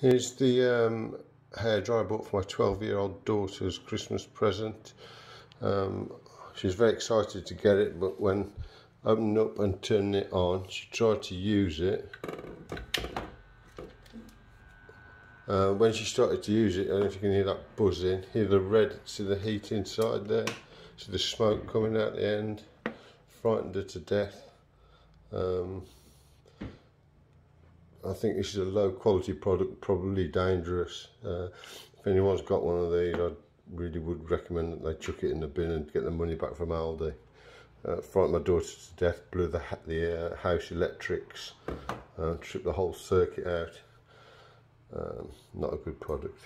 Here's the um, hairdryer I bought for my 12 year old daughter's Christmas present. Um, she was very excited to get it, but when opening up and turning it on, she tried to use it. Uh, when she started to use it, I don't know if you can hear that buzzing, hear the red, see the heat inside there, see the smoke coming out the end, frightened her to death. Um, I think this is a low quality product, probably dangerous. Uh, if anyone's got one of these, I really would recommend that they chuck it in the bin and get the money back from Aldi. Uh, frightened my daughter to death, blew the, the uh, house electrics, uh, tripped the whole circuit out. Um, not a good product.